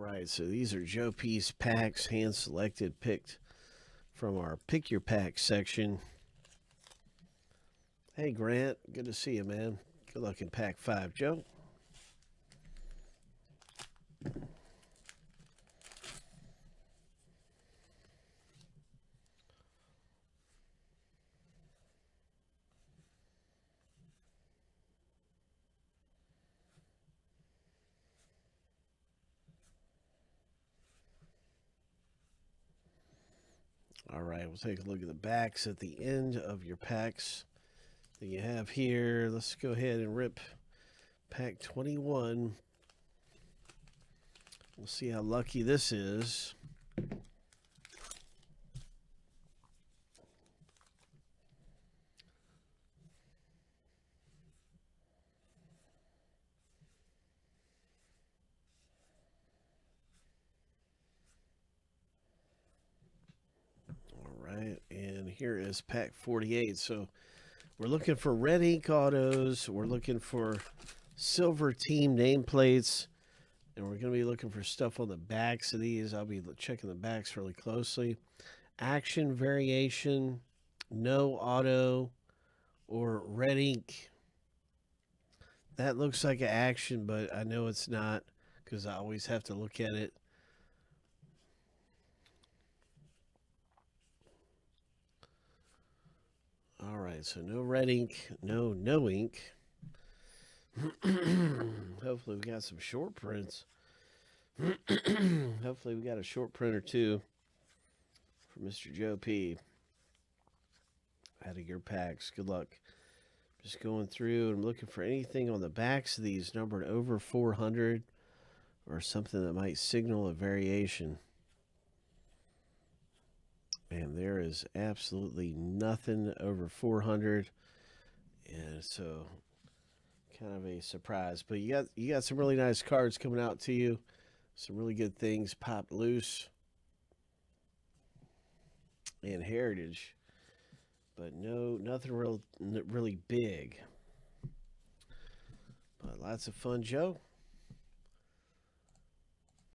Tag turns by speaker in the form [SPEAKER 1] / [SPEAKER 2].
[SPEAKER 1] right, so these are Joe P's packs, hand selected, picked from our Pick Your Pack section. Hey, Grant, good to see you, man. Good luck in pack five, Joe. All right, we'll take a look at the backs at the end of your packs that you have here. Let's go ahead and rip pack 21. We'll see how lucky this is. right, and here is pack 48. So we're looking for red ink autos. We're looking for silver team nameplates. And we're going to be looking for stuff on the backs of these. I'll be checking the backs really closely. Action variation, no auto, or red ink. That looks like an action, but I know it's not because I always have to look at it All right, so no red ink, no no ink. Hopefully we got some short prints. Hopefully we got a short print or two for Mr. Joe P. Out of your packs. Good luck. Just going through and looking for anything on the backs of these numbered over 400 or something that might signal a variation. Man, there is absolutely nothing over 400. And so kind of a surprise. But you got you got some really nice cards coming out to you. Some really good things popped loose. And heritage. But no nothing real really big. But lots of fun, Joe.